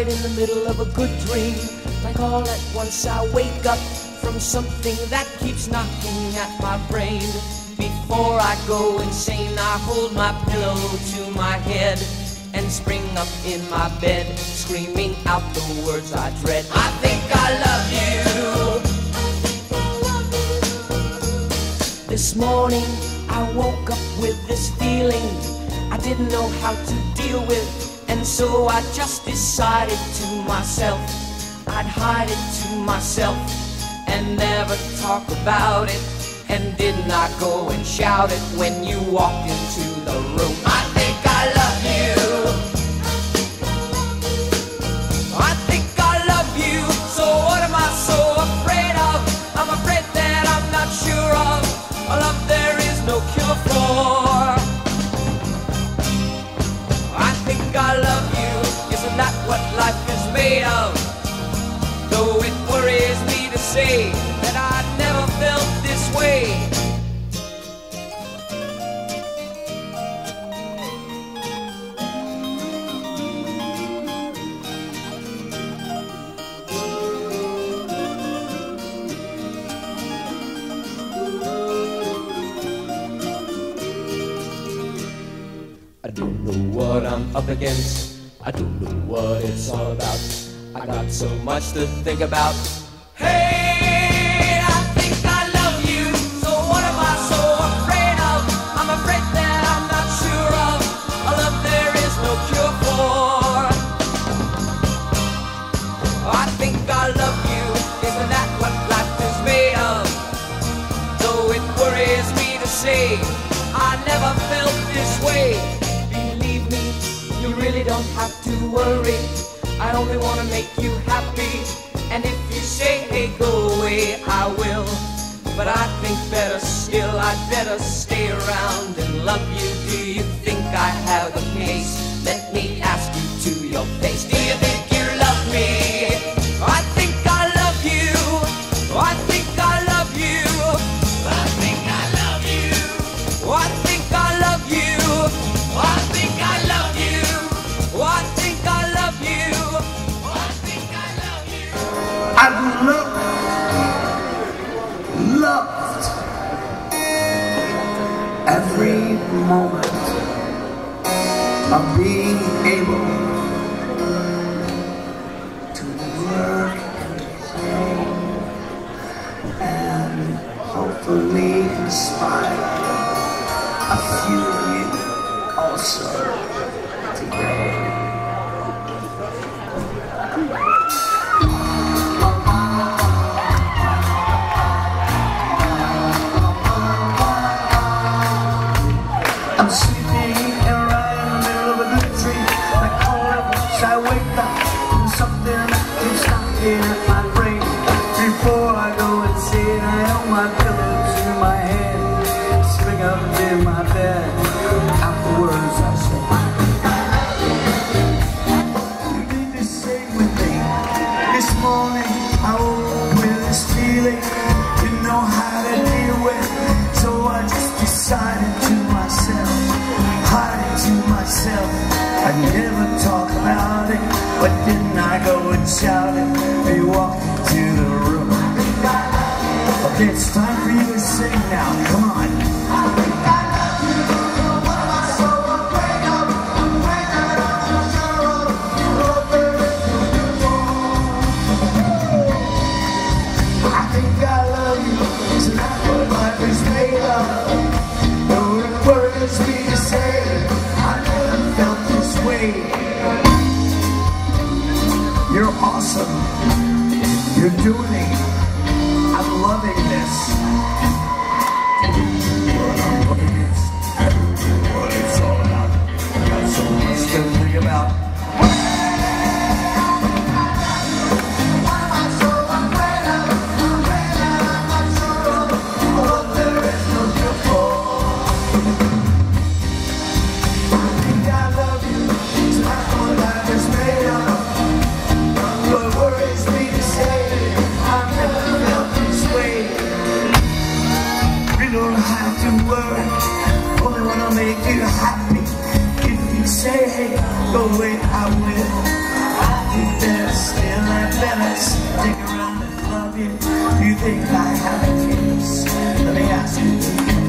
right in the middle of a good dream. Like all at once I wake up from something that keeps knocking at my brain. Before I go insane, I hold my pillow to my head and spring up in my bed, screaming out the words I dread. I think I love you. This morning I woke up with this feeling I didn't know how to deal with, and so I just decided to myself I'd hide it to myself and never talk about it. And did not go and shout it when you walked into the room. I think I love you. I think I love you. So what am I so afraid of? I'm afraid that I'm not sure of a love there is no cure for. I think I love made of? Though it worries me to say that I never felt this way. I don't know what I'm up against. I don't know what it's all about. I got so much to think about. Hey, don't have to worry. I only wanna make you happy. And if you say, hey, go away, I will. But I think better still, I'd better stay around and love you. You loved every moment of being able to work and play and hopefully inspire a few of you also today. Wake up from something keeps knocking at my brain. Before I go and see I hold my pillow to my head. Spring up in my bed. Afterwards I say, You did the same with me. This morning I woke with this feeling. Didn't know how to deal with. So I just decided to myself, hide it to myself. I never talk about it, but didn't I go and shout it? We walked It. I'm loving this. say, the way I will. I think that I still at balance. Stick around and love you. Do you think I have a case? Let me ask you.